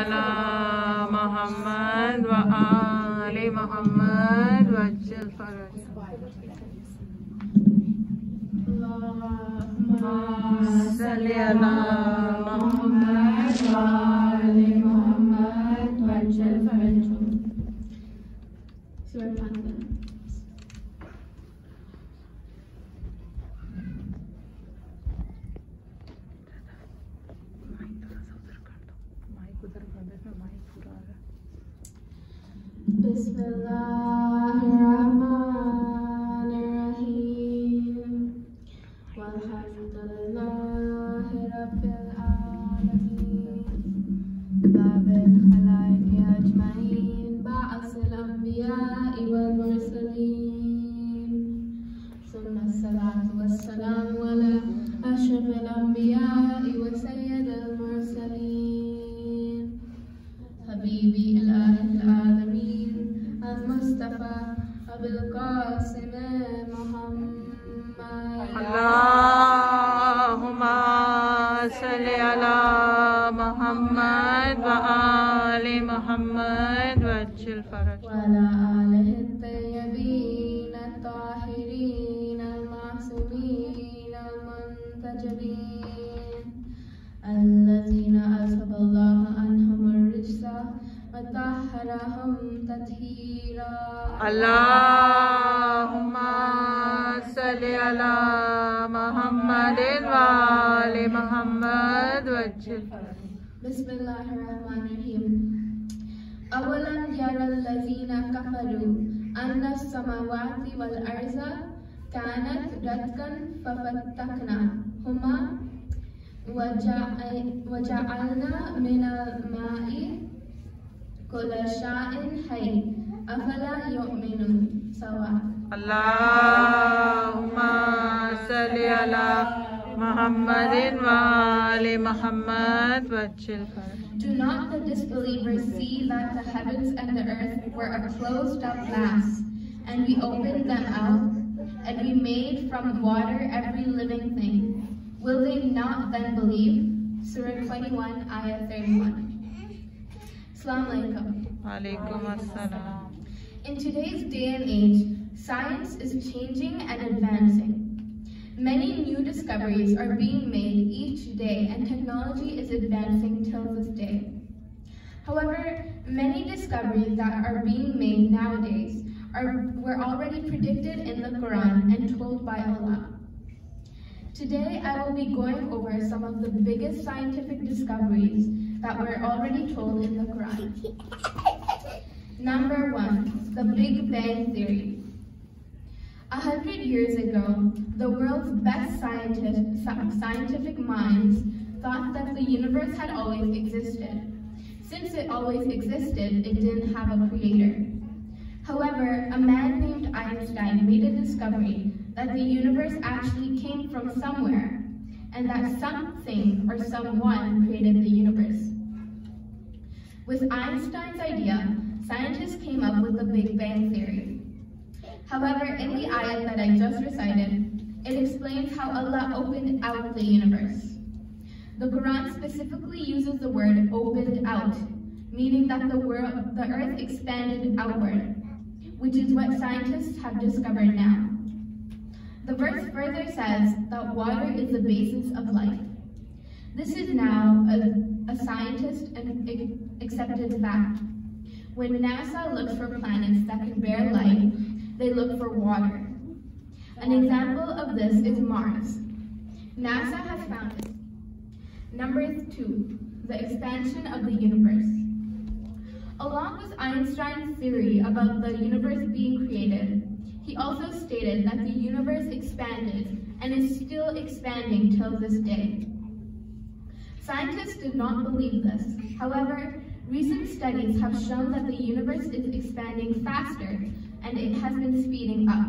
على محمد وآل محمد وجل فرج صل على محمد وآل محمد وجل فرجه Surah Bismillah. محمد وآل محمد وجل فرج. وعلى آله الطيبين الطاهرين المعصومين المنتجبين الذين أذهب الله عنهم الرجس وطهرهم تطهيرا اللهم صل على محمد وآل محمد وجل فرج. بسم الله الرحمن الرحيم أولم يرى الذين كفروا أن السماوات والأرض كانت رتقا ففتقناهما وجع- وجعلنا من الماء كل شيء حي أفلا يؤمنون؟ سواء اللهم صل على Muhammadin Muhammad Do not the disbelievers see that the heavens and the earth were a closed-up mass, and we opened them out, and we made from water every living thing? Will they not then believe? Surah 21, Ayah 31. Assalamu alaikum. In today's day and age, science is changing and advancing. Many new discoveries are being made each day, and technology is advancing till this day. However, many discoveries that are being made nowadays are, were already predicted in the Quran and told by Allah. Today, I will be going over some of the biggest scientific discoveries that were already told in the Quran. Number one, the Big Bang Theory. A hundred years ago, the world's best scientific minds thought that the universe had always existed. Since it always existed, it didn't have a creator. However, a man named Einstein made a discovery that the universe actually came from somewhere, and that something or someone created the universe. With Einstein's idea, scientists came up with the Big Bang Theory. However, in the ayat that I just recited, it explains how Allah opened out the universe. The Quran specifically uses the word opened out, meaning that the, world, the earth expanded outward, which is what scientists have discovered now. The verse further says that water is the basis of life. This is now a, a scientist and accepted fact. When NASA looks for planets that can bear life, they look for water. An example of this is Mars. NASA has found it. Number two, the expansion of the universe. Along with Einstein's theory about the universe being created, he also stated that the universe expanded and is still expanding till this day. Scientists did not believe this. However, recent studies have shown that the universe is expanding faster and it has been speeding up.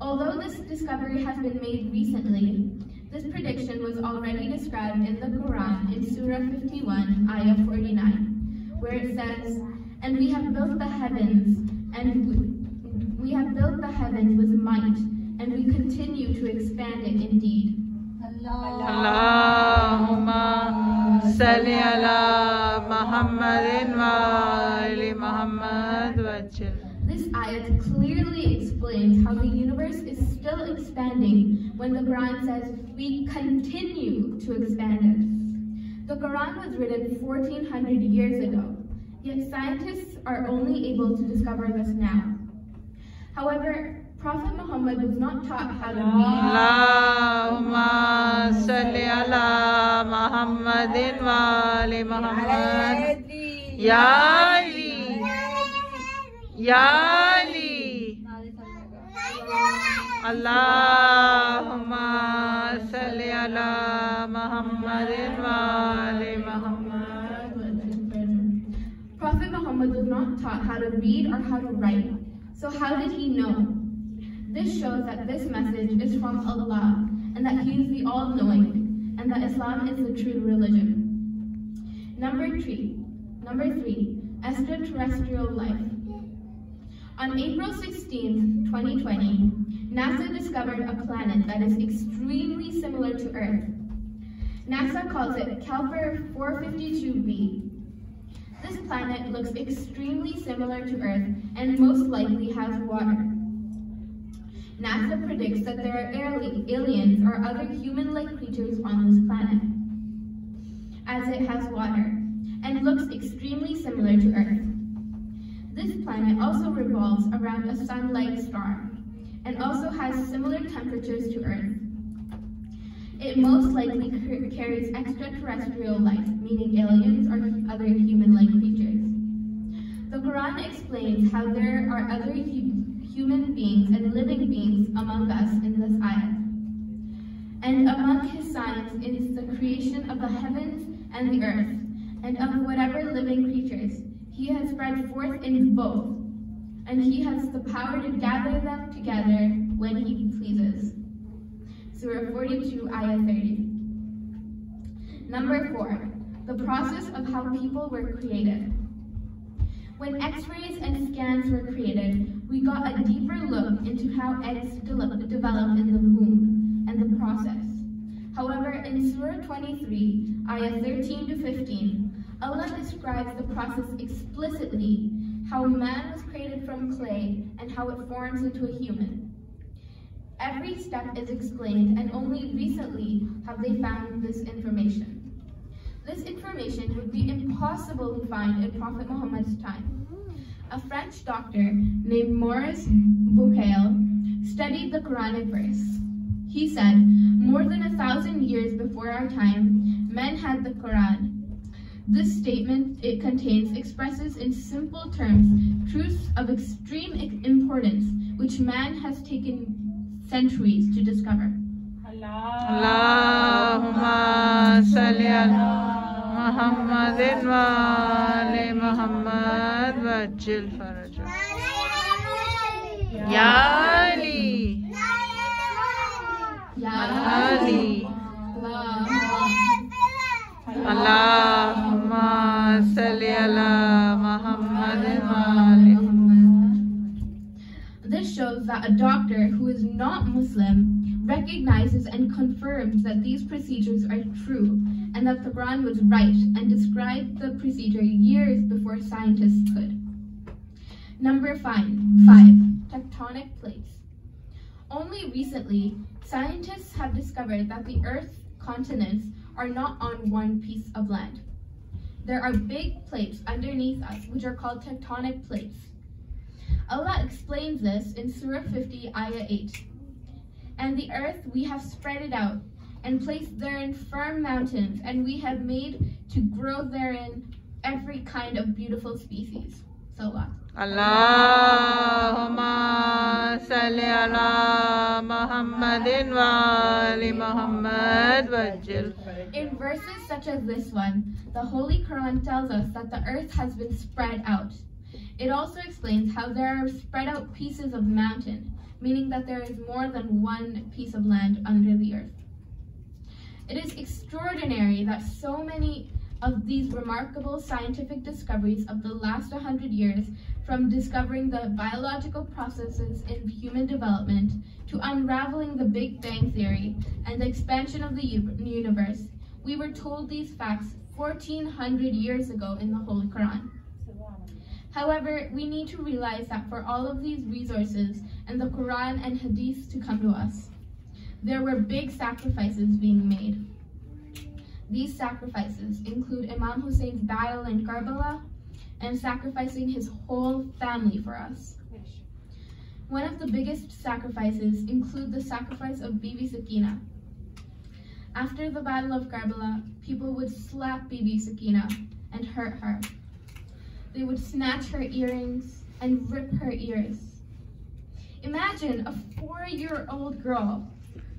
Although this discovery has been made recently, this prediction was already described in the Quran in Surah 51, Ayah 49, where it says, And we have built the heavens, and we have built the heavens with might, and we continue to expand it indeed. Allahumma salli ala Muhammadin wa this ayat clearly explains how the universe is still expanding when the Quran says, we continue to expand it. The Quran was written 1400 years ago, yet scientists are only able to discover this now. However, Prophet Muhammad was not taught how to read. Muhammad. Yali. Allahumma salli ala Muhammadin wa ali Muhammad. Prophet Muhammad was not taught how to read or how to write. So how did he know? This shows that this message is from Allah and that he is the all-knowing and that Islam is the true religion. Number three, number three, extraterrestrial life. On April 16, 2020, NASA discovered a planet that is extremely similar to Earth. NASA calls it Kepler 452b. This planet looks extremely similar to Earth and most likely has water. NASA predicts that there are aliens or other human-like creatures on this planet, as it has water, and looks extremely similar to Earth. This planet also revolves around a sun-like star, and also has similar temperatures to Earth. It most likely carries extraterrestrial life, meaning aliens or other human-like creatures. The Quran explains how there are other hu- human beings and living beings among us in this ayat. And among his signs is the creation of the heavens and the earth, and of whatever living creatures. He has spread forth in both, and he has the power to gather them together when he pleases. Surah 42, Ayah 30. Number four, the process of how people were created. When x-rays and scans were created, we got a deeper look into how eggs de- develop in the womb and the process. However, in Surah 23, Ayah 13 to 15, Allah describes the process explicitly, how man was created from clay and how it forms into a human. Every step is explained, and only recently have they found this information. This information would be impossible to find in Prophet Muhammad's time. A French doctor named Maurice Bucaille studied the Quranic verse. He said, more than a thousand years before our time, men had the Quran. This statement it contains expresses in simple terms truths of extreme importance which man has taken centuries to discover. Allahumma salli ala Muhammadin wa ali Muhammad wa jil faraja. Ya Ali. Ya Ali. صل على محمد وآل This shows that a doctor who is not Muslim recognizes and confirms that these procedures are true and that the Quran was right and described the procedure years before scientists could. Number five, five tectonic plates. Only recently, scientists have discovered that the Earth's continents are not on one piece of land. There are big plates underneath us, which are called tectonic plates. Allah explains this in Surah 50, Ayah 8. And the earth we have spread it out, and placed therein firm mountains, and we have made to grow therein every kind of beautiful species. Uh, In verses such as this one, the Holy Quran tells us that the earth has been spread out. It also explains how there are spread out pieces of mountain, meaning that there is more than one piece of land under the earth. It is extraordinary that so many of these remarkable scientific discoveries of the last 100 years, from discovering the biological processes in human development to unraveling the Big Bang Theory and the expansion of the universe, We were told these facts 1400 years ago in the Holy Quran. However, we need to realize that for all of these resources and the Quran and Hadith to come to us, there were big sacrifices being made. These sacrifices include Imam Hussein's battle in Karbala and sacrificing his whole family for us. One of the biggest sacrifices include the sacrifice of Bibi Sakina. After the Battle of Karbala, people would slap Bibi Sakina and hurt her. They would snatch her earrings and rip her ears. Imagine a four-year-old girl,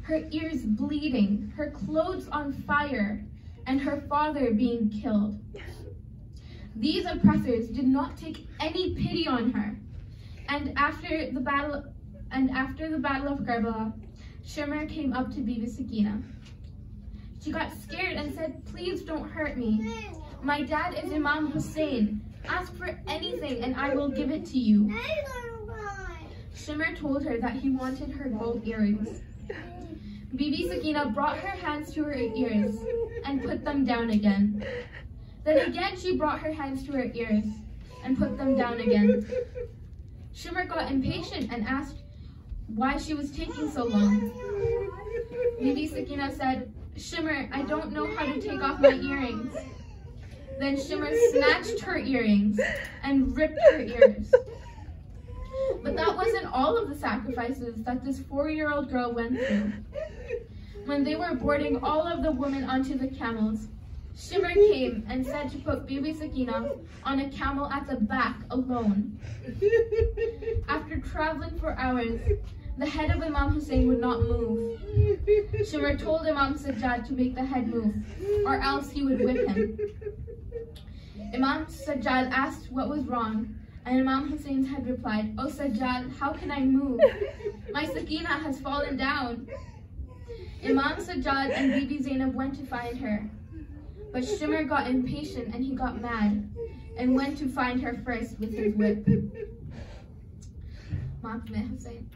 her ears bleeding, her clothes on fire, and her father being killed. These oppressors did not take any pity on her. And after the battle and after the battle of Karbala, Shimr came up to Bibi Sakina. She got scared and said, please don't hurt me. My dad is Imam Hussein. Ask for anything and I will give it to you. Shimr told her that he wanted her gold earrings. Bibi Sakina brought her hands to her ears and put them down again. Then again she brought her hands to her ears and put them down again. Shimr got impatient and asked why she was taking so long. Bibi Sakina said, Shimr, I don't know how to take off my earrings. Then Shimr snatched her earrings and ripped her ears. But that wasn't all of the sacrifices that this four-year-old girl went through. When they were boarding all of the women onto the camels, Shimr came and said to put Bibi Sakina on a camel at the back alone. After traveling for hours, the head of Imam Hussein would not move. Shimr told Imam Sajjad to make the head move, or else he would whip him. Imam Sajjad asked what was wrong, and Imam Hussein's head replied, Oh Sajjad, how can I move? My Sakina has fallen down. Imam Sajjad and Bibi Zainab went to find her. But Shimr got impatient and he got mad and went to find her first with his whip. Hussein.